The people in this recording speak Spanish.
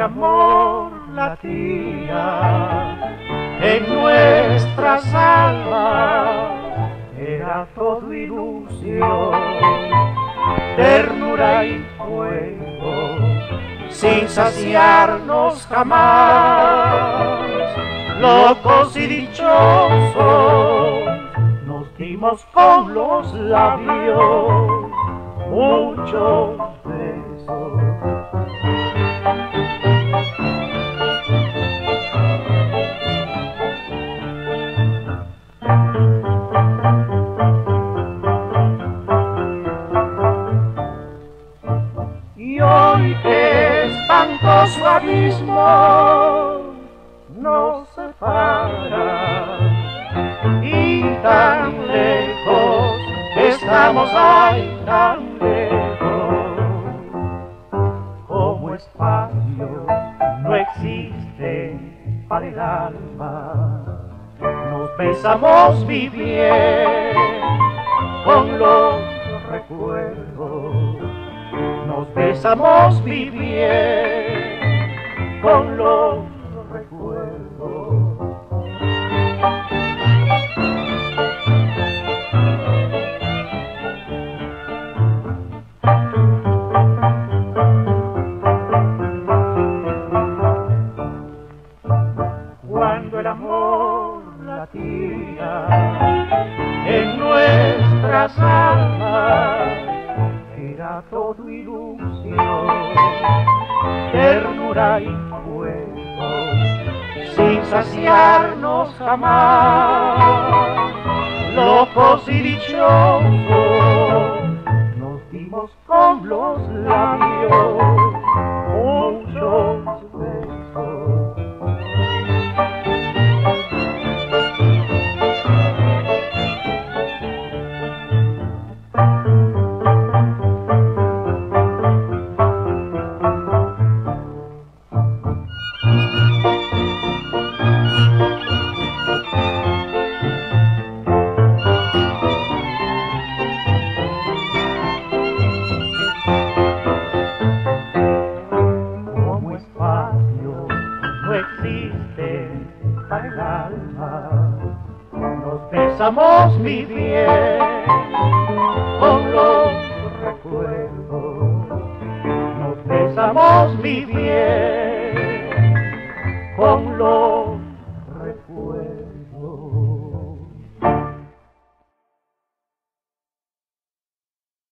amor latía en nuestras almas, era todo ilusión, ternura y fuego, sin saciarnos jamás, locos y dichosos, nos dimos con los labios muchos besos. Espantoso abismo nos separa y tan lejos estamos ahí tan lejos. Como espacio no existe para el alma. Nos besamos bien con los recuerdos. Nos besamos bien el amor latía en nuestras almas era todo ilusión, ternura y fuego, sin saciarnos jamás, locos y dichosos, nos dimos con los labios muchos no existe para el alma. Nos besamos mi bien con los recuerdos. Nos besamos mi bien